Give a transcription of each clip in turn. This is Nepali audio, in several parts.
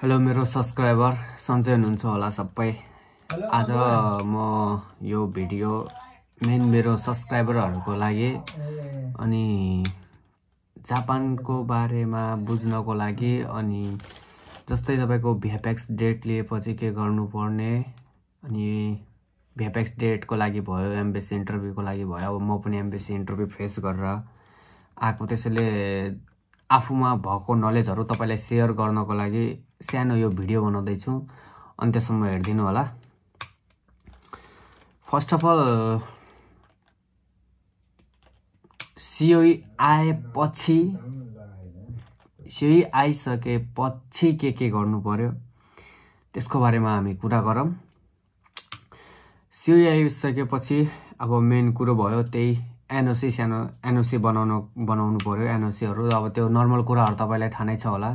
हेलो मेरो सब्सक्राइबर सन्चै हुनुहुन्छ होला सबै। आज म यो भिडियो मेन मेरो सब्सक्राइबरहरूको लागि अनि जापानको बारेमा बुझ्नको लागि अनि जस्तै तपाईँको भ्यापेक्स डेट लिएपछि के गर्नुपर्ने अनि भ्यापेक्स डेटको लागि भयो एमबिसी इन्टरभ्यूको लागि भयो अब म पनि एमबिसी इन्टरभ्यू फेस गरेर आएको त्यसैले आफूमा भएको नलेजहरू तपाईँलाई सेयर गर्नको लागि सानो यो भिडियो बनाउँदैछु। अन्त्यसम्म हेरिदिनु होला। फर्स्ट अफ अल सिओई आएपछि सिओई आइसकेपछि के के गर्नु पर्यो? त्यसको बारेमा हामी कुरा गरौँ। सिओई आइसकेपछि अब मेन कुरो भयो त्यही एनओसी सानो एनओसी बनाउनु बनाउनु पऱ्यो एनओसीहरू अब त्यो नर्मल कुराहरू तपाईँलाई थाहा नै छ होला।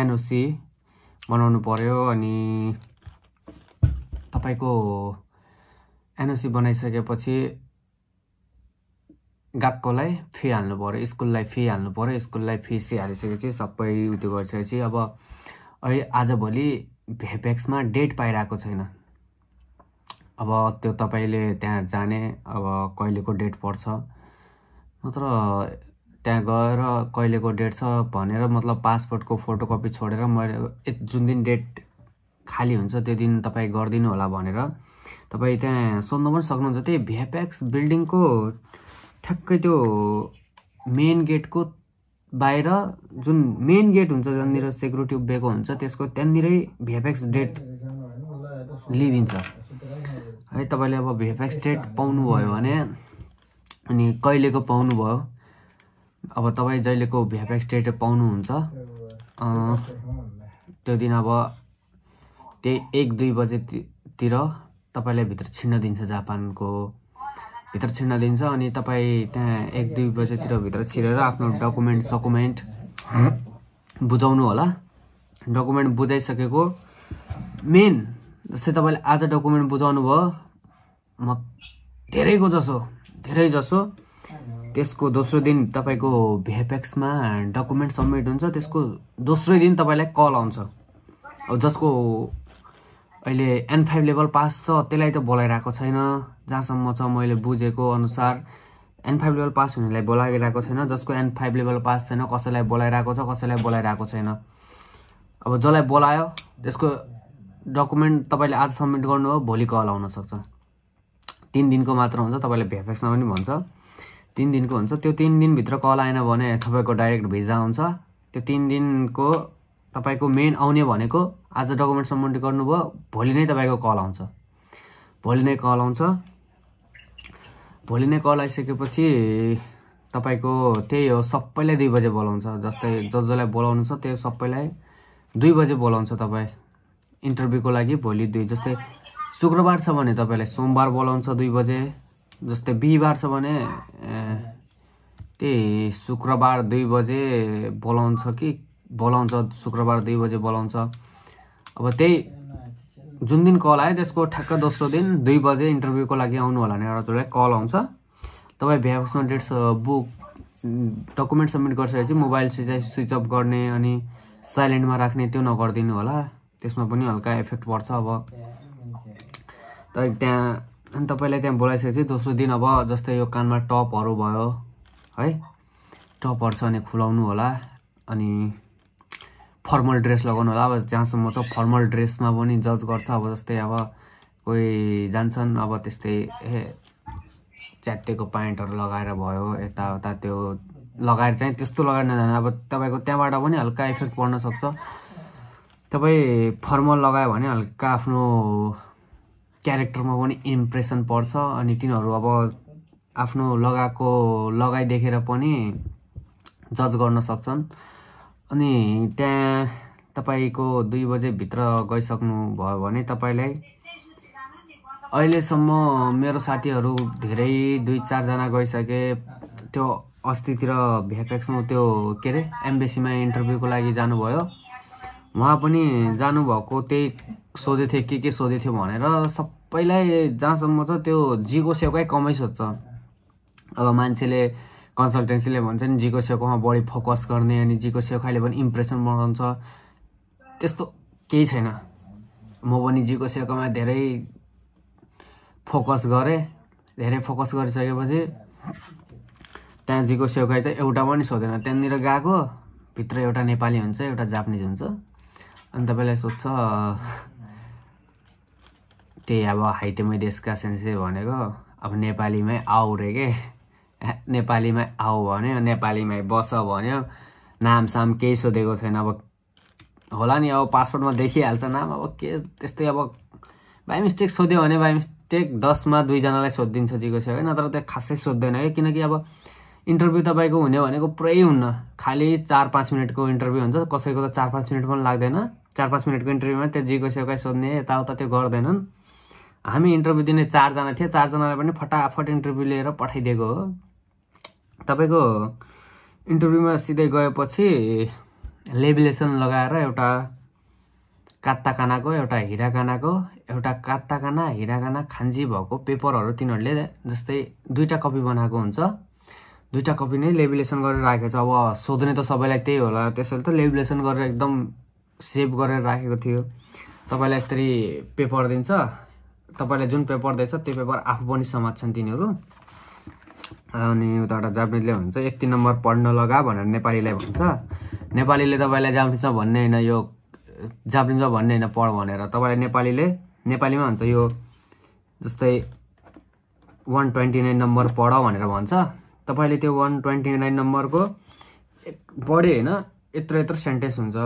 एनओसी बनाउनु पऱ्यो अनि तपाईँको एनओसी बनाइसकेपछि गएकोलाई फी हाल्नु पऱ्यो स्कुललाई फी हाल्नु पऱ्यो स्कुललाई फी सी हालिसकेपछि सबै उत्यो गरिसकेपछि अब अहिले आजभोलि भेपेक्समा डेट पाइरहेको छैन। अब त्यो तपाईँले त्यहाँ जाने अब कहिलेको डेट पर्छ। नत्र त्यहाँ गएर कहिलेको डेट छ भनेर मतलब पासपोर्टको फोटोकपी छोडेर मैले जुन दिन डेट खाली हुन्छ त्यो दिन तपाईँ गरिदिनु होला भनेर तपाईँ त्यहाँ सोध्नु पनि सक्नुहुन्छ। त्यही भ्याप्याक्स बिल्डिङको ठ्याक्कै त्यो मेन गेटको बाहिर जुन मेन गेट हुन्छ जहाँनिर सेक्युरिटी उभिएको हुन्छ त्यसको त्यहाँनिरै भ्याप्याक्स डेट लिइदिन्छ। है तपाईँले अब भिएफएक्स डेट पाउनुभयो भने अनि कहिलेको पाउनुभयो? अब तपाईँ जहिलेको भिएफएक्स डेट पाउनुहुन्छ त्यो दिन अब त्यही एक दुई बजेतिर तपाईँलाई भित्र छिर्न दिन्छ जापानको भित्र छिर्न दिन्छ अनि तपाईँ त्यहाँ एक दुई बजेतिर भित्र छिरेर आफ्नो डकुमेन्ट सकुमेन्ट बुझाउनु होला। डकुमेन्ट बुझाइसकेको मेन जस्तै तपाईँले आज डकुमेन्ट बुझाउनु भयो म धेरैको जसो धेरै जसो। त्यसको दोस्रो दिन तपाईँको भिएपेक्समा डकुमेन्ट सब्मिट हुन्छ त्यसको दोस्रो दिन तपाईँलाई कल आउँछ। अब जसको अहिले एन फाइभ लेभल पास छ त्यसलाई त बोलाइरहेको छैन। जहाँसम्म छ मैले बुझेको अनुसार एन फाइभ लेभल पास हुनेलाई बोलाइरहेको छैन। जसको एन फाइभ लेभल पास छैन कसैलाई बोलाइरहेको छ कसैलाई बोलाइरहेको छैन। अब जसलाई बोलायो त्यसको डकुमेन्ट तपाईँले आज सब्मिट गर्नु हो भोलि कल आउन सक्छ। तिन दिनको मात्र हुन्छ तपाईँले भ्यापेक्समा पनि भन्छ। तिन दिनको हुन्छ त्यो तिन दिनभित्र कल आएन भने तपाईँको डाइरेक्ट भिजा हुन्छ। त्यो तिन दिनको तपाईँको मेन आउने भनेको आज डकुमेन्ट सब्मिट गर्नुभयो भोलि नै तपाईँको कल आउँछ। भोलि नै कल आउँछ। भोलि नै कल आइसकेपछि तपाईँको त्यही हो सबैलाई दुई बजे बोलाउँछ। जस्तै जस जसलाई बोलाउनु छ त्यो सबैलाई दुई बजे बोलाउँछ तपाईँ। इन्टरभ्यूको लागि भोलि दुई जस्तै शुक्रबार छ भने तपाईँलाई सोमबार बोलाउँछ दुई बजे जस्तै बिहिबार छ भने त्यही शुक्रबार दुई बजे बोलाउँछ कि बोलाउँछ शुक्रबार दुई बजे बोलाउँछ। अब त्यही जुन दिन कल आयो त्यसको ठ्याक्क दोस्रो दिन दुई बजे इन्टरभ्यूको लागि आउनु होला भने एउटा कल आउँछ। तपाईँ भ्याक्समा डेट्स बुक डकुमेन्ट सब्मिट गरिसकेपछि मोबाइल स्विच स्विच अफ गर्ने अनि साइलेन्टमा राख्ने त्यो नगरिदिनु होला। त्यसमा पनि हल्का इफेक्ट पर्छ अब। त्यहाँ अनि तपाईँलाई त्यहाँ बोलाइसकेपछि दोस्रो दिन अब जस्तै यो कानमा टपहरू भयो है? टपहरू छ भने खुलाउनु होला अनि फर्मल ड्रेस लगाउनु होला। अब जहाँसम्म छ फर्मल ड्रेसमा पनि जज गर्छ अब जस्तै अब कोही जान्छन् अब त्यस्तै ए च्यात्तेको प्यान्टहरू लगाएर भयो यताउता त्यो लगाएर चाहिँ त्यस्तो लगाएर नजानु। अब तपाईँको त्यहाँबाट पनि हल्का इफेक्ट पर्न सक्छ। तपाईँ फर्मल लगायो भने हल्का आफ्नो क्यारेक्टरमा पनि इम्प्रेसन पर्छ अनि तिनीहरू अब आफ्नो लगाएको लगाइ देखेर पनि जज गर्न सक्छन्। अनि त्यहाँ तपाईँको दुई बजेभित्र गइसक्नु भयो भने तपाईँलाई अहिलेसम्म मेरो साथीहरू धेरै दुई चारजना गइसके त्यो अस्तितिर भ्यापेक्समा त्यो के अरे एम्बेसीमा इन्टरभ्यूको लागि जानुभयो। उहाँ पनि जानुभएको त्यही सोधे थिएँ के के सोधे थियो भनेर सबैलाई जहाँसम्म छ त्यो जिको सेउकै कमै सोध्छ। अब मान्छेले कन्सल्टेन्सीले भन्छ नि जीको सेकोमा बढी फोकस गर्ने अनि जीको सेखाइले पनि इम्प्रेसन बनाउँछ त्यस्तो केही छैन। म पनि जीको सेकोमा धेरै फोकस गरेँ। धेरै फोकस गरिसकेपछि त्यहाँ जीको सेवकाई त एउटा पनि सोधेन। त्यहाँनिर गएको भित्र एउटा नेपाली हुन्छ एउटा जापानिज हुन्छ। अनि तपाईँलाई सोध्छ त्यही अब हाइतेमै देशका सेन्से भनेको अब नेपालीमै आऊ रे के? नेपालीमै आऊ भन्यो नेपालीमै बस भन्यो। नामसाम केही सोधेको छैन अब होला नि अब पासपोर्टमा देखिहाल्छ नाम अब के त्यस्तै अब बाई मिस्टेक सोध्यो भने बाई मिस्टेक दसमा दुईजनालाई सोधिदिन्छ जिको सेवा नत्र त्यो खासै सोध्दैन है किनकि अब इन्टरभ्यू तपाईँको हुने भनेको पुरै हुन्न। खालि चार पाँच मिनटको इन्टरभ्यू हुन्छ। कसैको त चार पाँच मिनट पनि लाग्दैन। चार पाँच मिनटको इन्टरभ्यूमा त्यो जिको सेवकाई सोध्ने यताउता त्यो गर्दैनन्। हामी इन्टरभ्यू दिने चारजना थिए। चारजनालाई पनि फटाफट इन्टरभ्यू लिएर पठाइदिएको हो। तपाईँको इन्टरभ्यूमा सिधै गएपछि लेबिलेसन लगाएर एउटा कात्ताकानाको एउटा हिराकानाको एउटा कात्ताकाना हिराकाना खान्जी भएको पेपरहरू तिनीहरूले जस्तै दुईवटा कपी बनाएको हुन्छ। दुईवटा कपी नै लेबिलेसन गरेर राखेको छ। अब सोध्ने त सबैलाई त्यही होला। त्यसैले त लेबिलेसन गरेर एकदम सेभ गरेर राखेको थियो। तपाईँलाई यसरी पेपर दिन्छ। तपाईँले जुन पेपर दिएछ त्यो पेपर आफू पनि समात्छन् तिनीहरू। अनि उताबाट जापानिजले भन्छ एक तिन नम्बर पढ्न लगा भनेर नेपालीलाई भन्छ। नेपालीले तपाईँलाई जापानिज भन्ने होइन यो जापानिजमा भन्ने होइन पढ भनेर। तपाईँलाई नेपालीले नेपालीमा भन्छ यो जस्तै वान ट्वेन्टी नाइन नम्बर पढ भनेर भन्छ। तपाईँले त्यो वान ट्वेन्टी नाइन नम्बरको पढ्यो होइन यत्रो यत्रो सेन्टेन्स हुन्छ।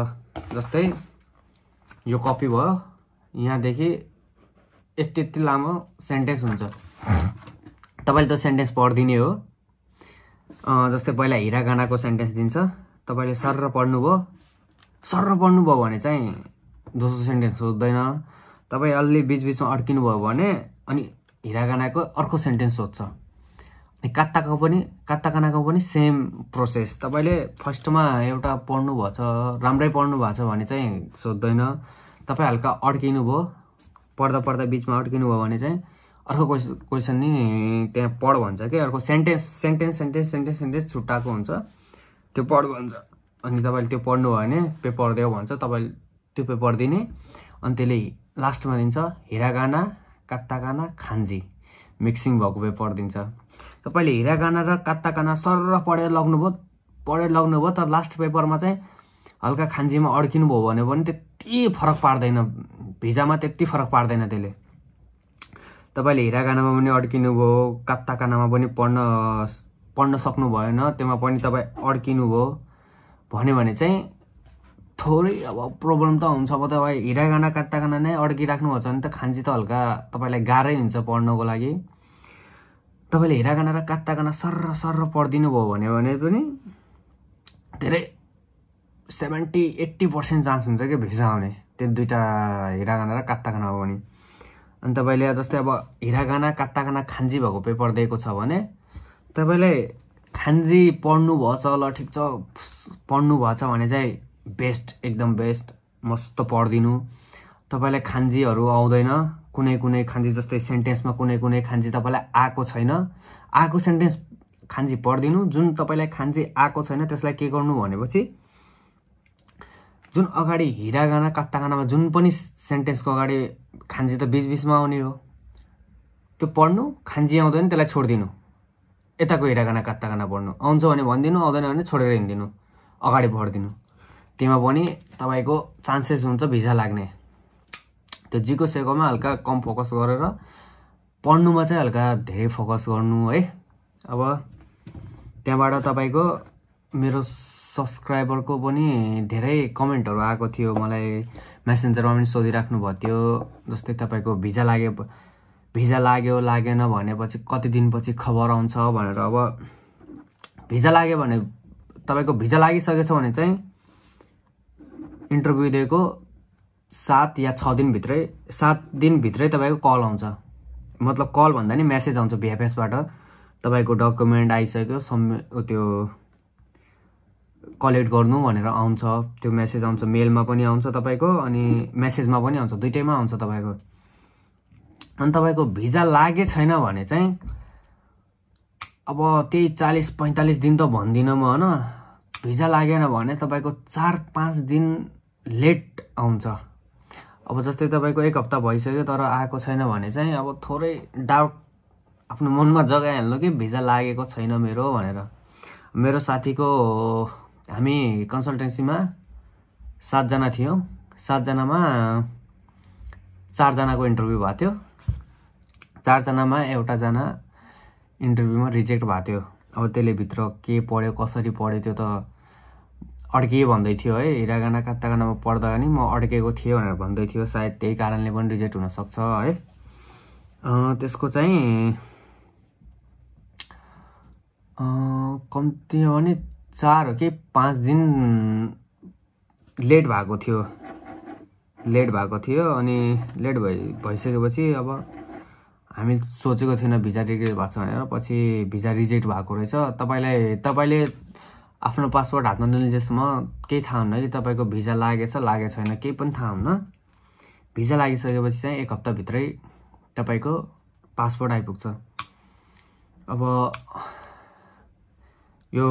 जस्तै यो कपी भयो। यहाँदेखि यति यति लामो सेन्टेन्स हुन्छ। तपाईँले त्यो सेन्टेन्स पढिदिने हो। जस्तै पहिला हिरा गानाको सेन्टेन्स दिन्छ। तपाईँले सर पढ्नुभयो। सर पढ्नुभयो भने चाहिँ दोस्रो सेन्टेन्स सोध्दैन। तपाईँ अलि बिचबिचमा अड्किनु भयो भने अनि हिरागानाको अर्को सेन्टेन्स सोध्छ। कात्ताको पनि कात्ताकानाको पनि सेम प्रोसेस तपाईँले फर्स्टमा एउटा पढ्नु भएको छ राम्रै पढ्नु भएको छ भने चाहिँ सोध्दैन। तपाईँ हल्का अड्किनु भयो पढ्दा पढ्दा बिचमा अड्किनु भयो भने चाहिँ अर्को क्वेसन नि त्यहाँ पढ भन्छ कि अर्को sentence sentence sentence sentence sentence छुट्टाएको हुन्छ। त्यो पढ भन्छ। अनि तपाईँले त्यो पढ्नु भयो भने पेपर देऊ भन्छ तपाईँले त्यो पेपर दिने। अनि त्यसले लास्टमा दिन्छ हिरागाना कात्ताकाना खान्जी। मिक्सिङ भएको पेपर दिन्छ। तपाईँले हिरागाना र कात्ताकाना सर पढेर लग्नुभयो पढेर लग्नुभयो तर लास्ट पेपरमा चाहिँ हल्का खान्जीमा अड्किनु भयो भने पनि त्यति फरक पार्दैन भिजामा त्यति फरक पार्दैन त्यसले। तपाईँले हिरागानामा पनि अड्किनु भयो कात्ताकानामा पनि पढ्न पढ्न सक्नु भएन त्योमा पनि तपाईँ अड्किनु भयो भन्यो भने चाहिँ थोरै अब प्रब्लम त हुन्छ। अब तपाईँ हिरागाना कात्ताकाना नै अड्किराख्नु भएको छ भने त खान्जी त हल्का तपाईँलाई गाह्रै हुन्छ पढ्नको लागि। तपाईँले हिरागाना र कात्ताकाना सर्र सर्र पढिदिनु भयो भने पनि धेरै सेभेन्टी एट्टी पर्सेन्ट चान्स हुन्छ कि भिजा आउने। त्यो दुइटा हिरागाना र कात्ताकानामा पनि अनि तपाईँले जस्तै अब हिरागाना कात्ताकाना खान्जी भएको पेपर दिएको छ भने तपाईँलाई खान्जी पढ्नु भएछ ल ठिक छ पढ्नु भएछ भने चाहिँ बेस्ट एकदम बेस्ट मस्त पढिदिनु। तपाईँलाई खान्जीहरू आउँदैन। कुनै कुनै खान्जी जस्तै सेन्टेन्समा कुनै कुनै खान्जी तपाईँलाई आएको छैन। आएको सेन्टेन्स खान्जी पढिदिनु। जुन तपाईँलाई खान्जी आएको छैन त्यसलाई के गर्नु भनेपछि जुन अगाडि हिरागाना कात्तागानामा जुन पनि सेन्टेन्सको अगाडि खान्जी त बिच बिचमा आउने हो त्यो पढ्नु। खान्जी आउँदैन त्यसलाई छोडिदिनु। यताको हिरागाना कात्तागाना पढ्नु। आउँछ भने भनिदिनु आउँदैन भने छोडेर हिँडिदिनु। अगाडि बढिदिनु। त्यहीमा पनि तपाईँको चान्सेस हुन्छ भिजा लाग्ने। त्यो जिको सेकोमा हल्का कम फोकस गरेर पढ्नुमा चाहिँ हल्का धेरै फोकस गर्नु है। अब त्यहाँबाट तपाईँको मेरो सब्सक्राइबरको पनि धेरै कमेन्टहरू आएको थियो। मलाई मेसेन्जरमा पनि सोधिराख्नु भएको थियो जस्तै तपाईँको भिजा लाग्यो भिजा लाग्यो लागेन भनेपछि कति दिनपछि खबर आउँछ भनेर। अब भिजा लाग्यो भने तपाईँको भिजा लागिसकेछ भने चाहिँ इन्टरभ्यू दिएको सात या छ दिनभित्रै सात दिनभित्रै तपाईँको कल आउँछ। मतलब कल भन्दा नि मेसेज आउँछ भिएफएसबाट तपाईँको डकुमेन्ट आइसक्यो सम् त्यो कलेक्ट गर्नु भनेर आउँछ। त्यो मेसेज आउँछ मेलमा पनि आउँछ तपाईँको अनि मेसेजमा पनि आउँछ। दुइटैमा आउँछ तपाईँको। अनि तपाईँको भिजा लागे छैन भने चाहिँ अब त्यही चालिस पैँतालिस दिन त भन्दिनँ म होइन। भिजा लागेन भने तपाईँको चार पाँच दिन लेट आउँछ। अब जस्तै तपाईँको एक हप्ता भइसक्यो तर आएको छैन भने चाहिँ अब थोरै डाउट आफ्नो मनमा जगाइहाल्नु कि भिजा लागेको छैन मेरो भनेर। मेरो साथीको हामी कन्सल्टेन्सीमा सातजना थियौँ। सातजनामा चारजनाको इन्टरभ्यू भएको थियो। चारजनामा एउटाजना इन्टरभ्यूमा रिजेक्ट भएको थियो। अब त्यसले भित्र के पढ्यो कसरी पढ्यो त्यो त अड्किए भन्दै थियो है हिरागाना कात्तागानामा पढ्दा नि म अड्केको थिएँ भनेर भन्दै थियो। सायद त्यही कारणले पनि रिजेक्ट हुनसक्छ है। त्यसको चाहिँ कम्ती भने चार हो कि पाँच दिन लेट भएको थियो। लेट भएको थियो अनि लेट भइ भइसकेपछि अब हामी सोचेको थिएन भिजा रिजेक्ट भएको छ भनेर पछि भिजा रिजेक्ट भएको रहेछ। तपाईँलाई तपाईँले आफ्नो पासपोर्ट हातमा नलिजेसम्म केही थाहा हुन्न कि तपाईँको भिजा लागेछ लागेको छैन केही पनि थाहा हुन्न। भिजा लागिसकेपछि चाहिँ एक हप्ताभित्रै तपाईँको पासपोर्ट आइपुग्छ। अब यो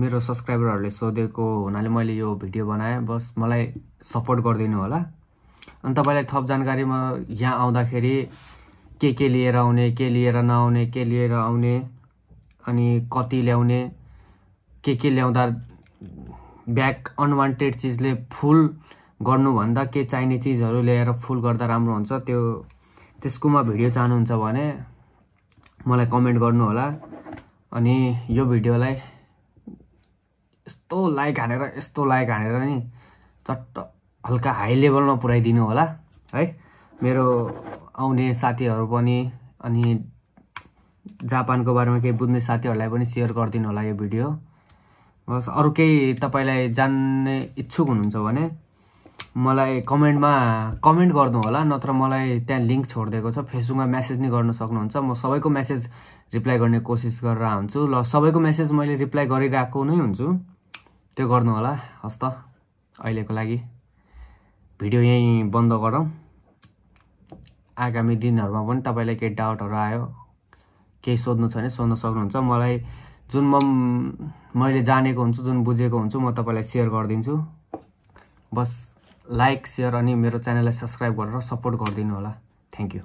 मेरो सब्सक्राइबरहरूले सोधेको हुनाले मैले यो भिडियो बनाएँ बस मलाई सपोर्ट गरिदिनु होला। अनि तपाईँलाई थप जानकारीमा यहाँ आउँदाखेरि के के लिएर आउने के लिएर नआउने के लिएर आउने अनि कति ल्याउने के के ल्याउँदा ब्याग अनवान्टेड चिजले फुल गर्नुभन्दा के चाहिने चिजहरू ल्याएर फुल गर्दा राम्रो हुन्छ त्यो त्यसकोमा भिडियो चाहनुहुन्छ भने मलाई कमेन्ट गर्नु होला अनि यो भिडियोलाई यस्तो लाइक हानेर यस्तो लाइक हानेर नि चट्ट हल्का हाई लेभलमा पुऱ्याइदिनु होला है। मेरो आउने साथीहरू पनि अनि जापानको बारेमा केही बुझ्ने साथीहरूलाई पनि सेयर गरिदिनु होला यो भिडियो। बस अरू केही तपाईँलाई जान्ने इच्छुक हुनुहुन्छ भने मलाई कमेन्टमा कमेन्ट गर्नु होला नत्र मलाई त्यहाँ लिङ्क छोडिदिएको छ फेसबुकमा मेसेज नै गर्न सक्नुहुन्छ। म सबैको मेसेज रिप्लाई गर्ने कोसिस गरेर हुन्छु ल सबैको मेसेज मैले रिप्लाई गरिरहेको नै हुन्छु। त्यो गर्नु होला हस् त अहिलेको लागि भिडियो यहीँ बन्द गरौँ। आगामी दिनहरूमा पनि तपाईँलाई केही डाउटहरू आयो केही सोध्नु छ भने सोध्न सक्नुहुन्छ। मलाई जुन म मैले जानेको हुन्छु जुन बुझेको हुन्छु म तपाईँलाई सेयर गरिदिन्छु। बस लाइक सेयर अनि मेरो च्यानललाई सब्सक्राइब गरेर सपोर्ट गरिदिनु होला। Thank you